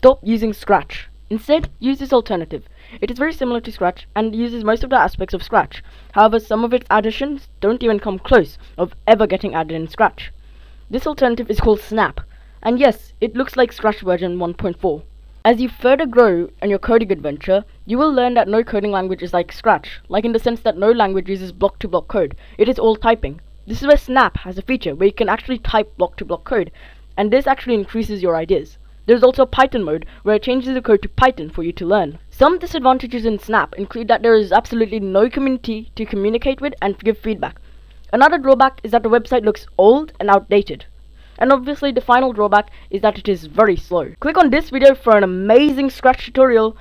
stop using Scratch. Instead, use this alternative. It is very similar to Scratch and uses most of the aspects of Scratch. However, some of its additions don't even come close of ever getting added in Scratch. This alternative is called Snap. And yes, it looks like Scratch version 1.4. As you further grow in your coding adventure, you will learn that no coding language is like Scratch, like in the sense that no language uses block-to-block -block code. It is all typing. This is where Snap has a feature where you can actually type block-to-block -block code, and this actually increases your ideas. There's also a Python mode, where it changes the code to Python for you to learn. Some disadvantages in Snap include that there is absolutely no community to communicate with and give feedback. Another drawback is that the website looks old and outdated. And obviously the final drawback is that it is very slow. Click on this video for an amazing Scratch tutorial